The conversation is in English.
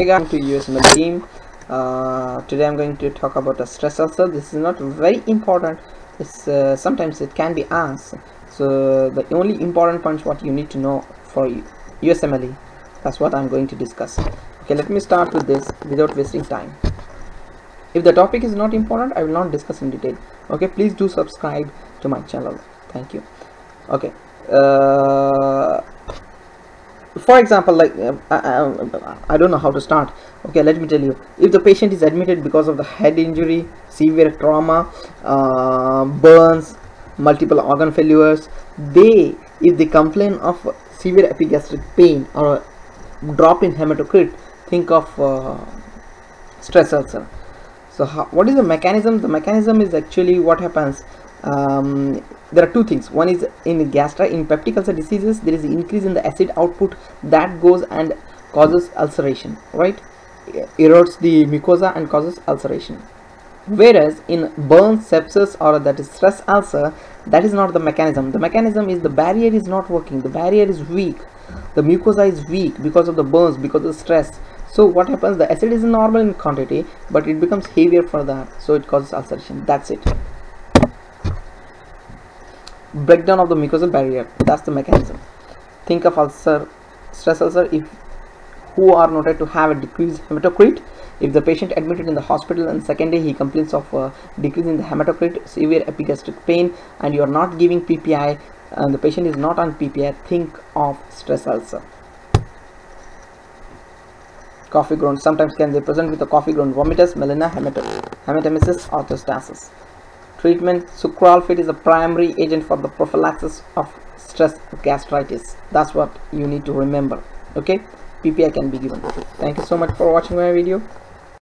Hey guys, to USMLE team. Uh, today I'm going to talk about a stress ulcer. This is not very important. It's uh, sometimes it can be asked. So the only important points what you need to know for USMLE. That's what I'm going to discuss. Okay, let me start with this without wasting time. If the topic is not important, I will not discuss in detail. Okay, please do subscribe to my channel. Thank you. Okay. Uh, for example like I, I, I, don't know how to start. Okay let me tell you. If the patient is admitted because of the head injury severe trauma uh, burns multiple organ failures they if they complain of severe epigastric pain or drop in hematocrit think of uh, stress ulcer. So how, what is the mechanism? The mechanism is actually what happens um, there are two things. One is in gastro in peptic ulcer diseases there is increase in the acid output that goes and causes ulceration right? Erodes the mucosa and causes ulceration. Whereas in burn sepsis or that is stress ulcer that is not the mechanism. The mechanism is the barrier is not working. The barrier is weak. The mucosa is weak because of the burns because of stress. So what happens? The acid is normal in quantity but it becomes heavier for that. So it causes ulceration. That's it breakdown of the mucosal barrier. That's the mechanism. Think of ulcer stress ulcer if who are noted to have a decreased hematocrit. If the patient admitted in the hospital and second day he complains of uh, decrease in the hematocrit severe epigastric pain and you are not giving ppi and the patient is not on ppi think of stress ulcer. Coffee ground sometimes can they present with a coffee ground vomitus melena hematemesis orthostasis treatment sucralfate is a primary agent for the prophylaxis of stress gastritis. That's what you need to remember. Okay? Ppi can be given. Thank you so much for watching my video